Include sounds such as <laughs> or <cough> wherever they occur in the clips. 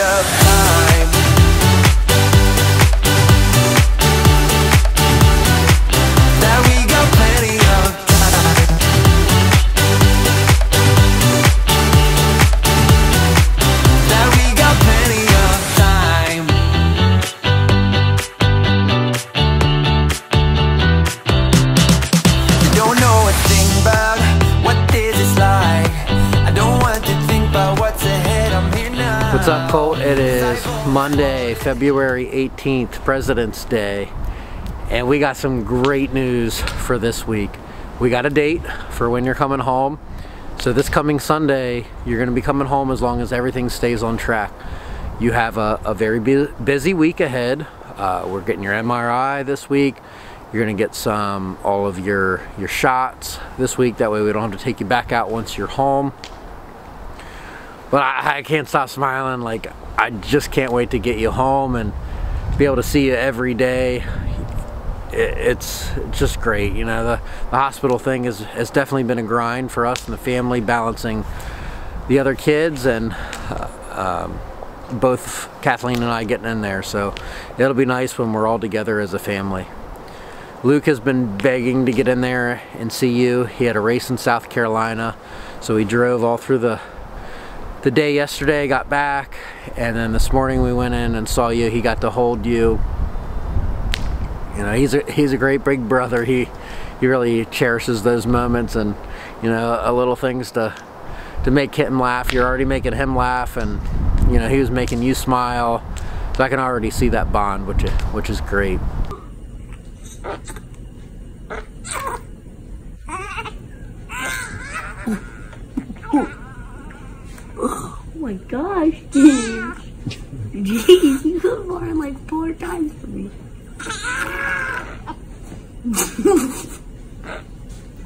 of What's up, Colt? It is Monday, February 18th, President's Day, and we got some great news for this week. We got a date for when you're coming home. So this coming Sunday, you're going to be coming home as long as everything stays on track. You have a, a very bu- busy week ahead. Uh, we're getting your MRI this week. You're going to get some all of your your shots this week. That way, we don't have to take you back out once you're home. But I, I can't stop smiling. Like I just can't wait to get you home and be able to see you every day. It's just great. You know, the, the hospital thing is, has definitely been a grind for us and the family, balancing the other kids and uh, um, both Kathleen and I getting in there. So it'll be nice when we're all together as a family. Luke has been begging to get in there and see you. He had a race in South Carolina, so he drove all through the the day yesterday, got back, and then this morning we went in and saw you. He got to hold you. You know, he's a he's a great big brother. He he really cherishes those moments and you know, a little things to to make him laugh. You're already making him laugh, and you know he was making you smile. So I can already see that bond, which is, which is great. Oh my gosh, James. <laughs> Jeez, you got more like four times for me. <laughs>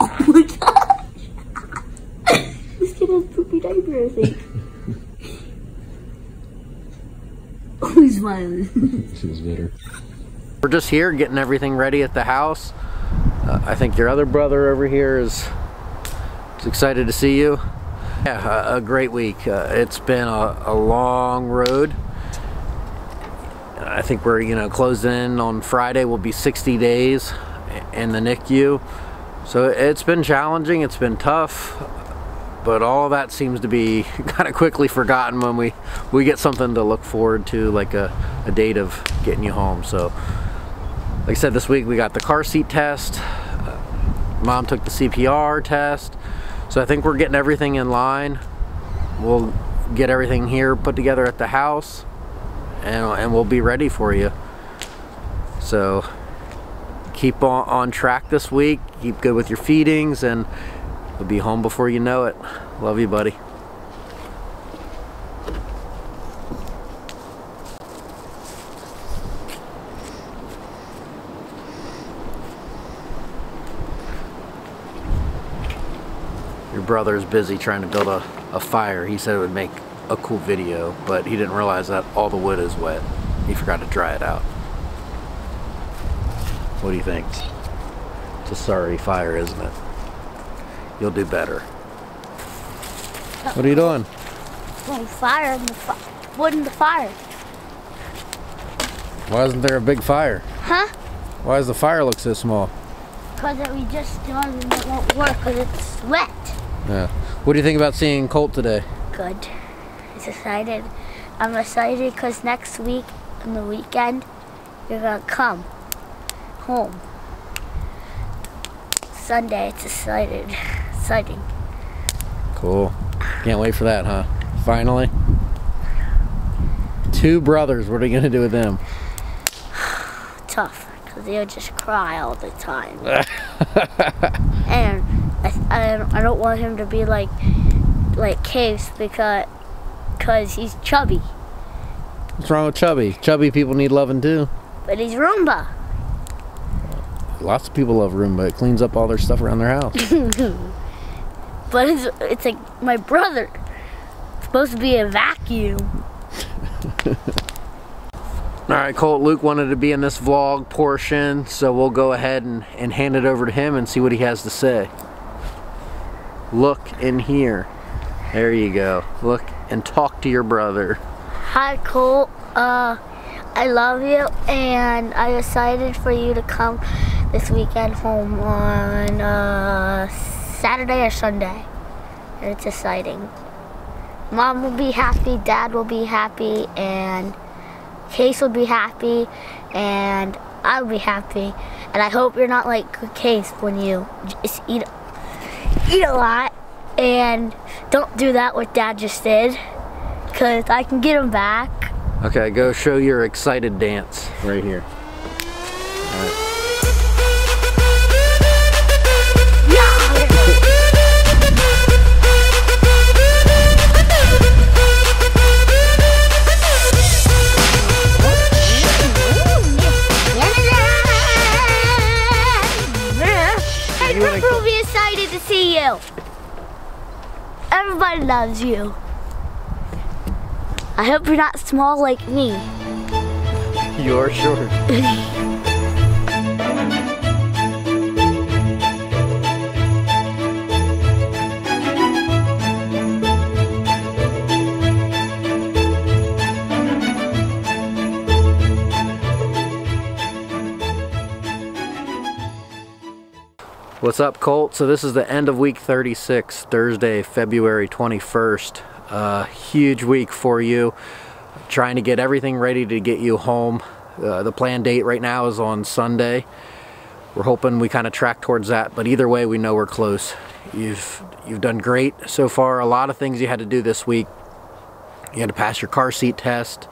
oh my gosh. This kid has poopy diaper, I think. <laughs> Oh, he's smiling. She was bitter. We're just here getting everything ready at the house. Uh, I think your other brother over here is, is excited to see you. Yeah, a, great week. Uh, it's been a, a long road. I think we're you know closing in on Friday. Will be 60 days in the NICU. So it's been challenging. It's been tough. But all that seems to be <laughs> kind of quickly forgotten when we, we get something to look forward to, like a, a date of getting you home. So, like I said, this week we got the car seat test. Uh, Mom took the CPR test. So I think we're getting everything in line. We'll get everything here put together at the house and, and we'll be ready for you. So keep on, on track this week. Keep good with your feedings and we'll be home before you know it. Love you, buddy. Your brother's busy trying to build a, a fire. He said it would make a cool video, but he didn't realize that all the wood is wet. He forgot to dry it out. What do you think? It's a sorry fire, isn't it? You'll do better. What are you doing? Fire in the fi- wood in the fire. Why isn't there a big fire? Huh? Why does the fire look so small? Because we just started and it won't work because it's wet. Yeah. What do you think about seeing Colt today? Good. He's excited. I'm excited because next week, on the weekend, you're going to come home. Sunday, it's excited. Exciting. Cool. Can't wait for that, huh? Finally. Two brothers. What are you gonna do with them? <sighs> Tough because they'll just cry all the time. <laughs> and I, I, I don't want him to be like like Case because cause he's chubby. What's wrong with Chubby? Chubby people need loving too. But he's Roomba. Lots of people love Roomba. It cleans up all their stuff around their house. <laughs> But it's, it's like my brother. It's supposed to be a vacuum. <laughs> All right, Colt, Luke wanted to be in this vlog portion, so we'll go ahead and, and hand it over to him and see what he has to say. Look in here. There you go. Look and talk to your brother. Hi, Colt. Uh, I love you, and I'm excited for you to come this weekend home on uh, Saturday or Sunday. And it's exciting. Mom will be happy, Dad will be happy, and Case will be happy, and I'll be happy. And I hope you're not like Case when you just eat eat a lot, and don't do that what Dad just did, cause I can get him back. Okay, go show your excited dance right here. Loves you. I hope you're not small like me. You're short. <laughs> What's up, Colt? So this is the end of week 36, Thursday, February 21st. Uh, huge week for you. Trying to get everything ready to get you home. Uh, the planned date right now is on Sunday. We're hoping we kind of track towards that, but either way, we know we're close. You've you've done great so far. A lot of things you had to do this week. You had to pass your car seat test,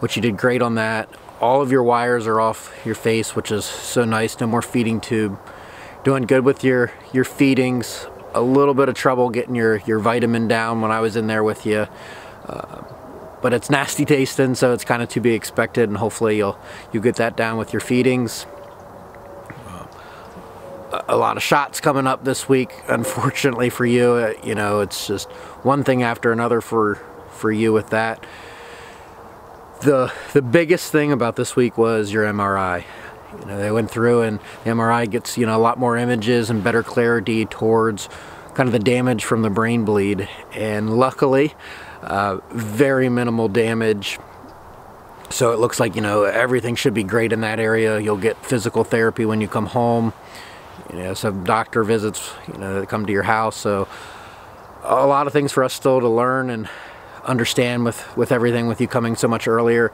which you did great on that. All of your wires are off your face, which is so nice. No more feeding tube doing good with your your feedings a little bit of trouble getting your your vitamin down when I was in there with you. Uh, but it's nasty tasting so it's kind of to be expected and hopefully you'll you get that down with your feedings. Uh, a lot of shots coming up this week <laughs> unfortunately for you. Uh, you know it's just one thing after another for for you with that. The the biggest thing about this week was your MRI you know, they went through and the MRI gets, you know, a lot more images and better clarity towards kind of the damage from the brain bleed. And luckily, uh, very minimal damage. So it looks like, you know, everything should be great in that area. You'll get physical therapy when you come home. You know, some doctor visits, you know, that come to your house. So a lot of things for us still to learn and understand with, with everything with you coming so much earlier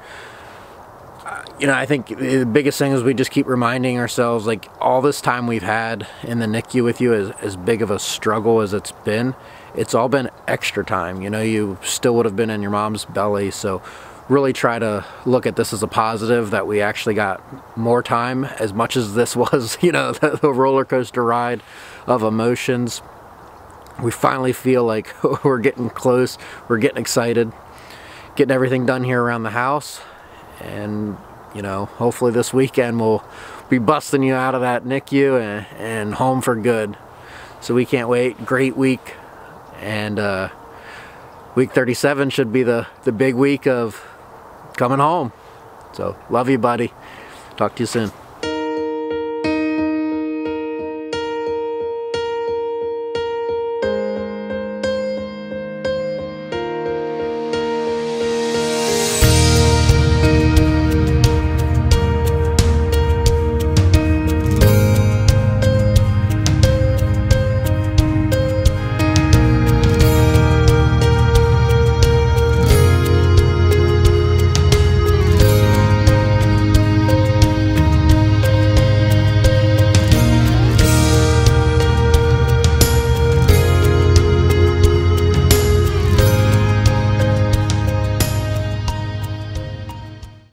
you know, I think the biggest thing is we just keep reminding ourselves, like all this time we've had in the NICU with you, as, as big of a struggle as it's been, it's all been extra time. You know, you still would have been in your mom's belly, so really try to look at this as a positive that we actually got more time, as much as this <laughs> was, you know, the, the roller coaster ride of emotions. We finally feel like <laughs> we're getting close, we're getting excited, getting everything done here around the house, and you know, hopefully this weekend we'll be busting you out of that NICU and, and home for good. So we can't wait. Great week. And uh, week 37 should be the, the big week of coming home. So love you, buddy. Talk to you soon.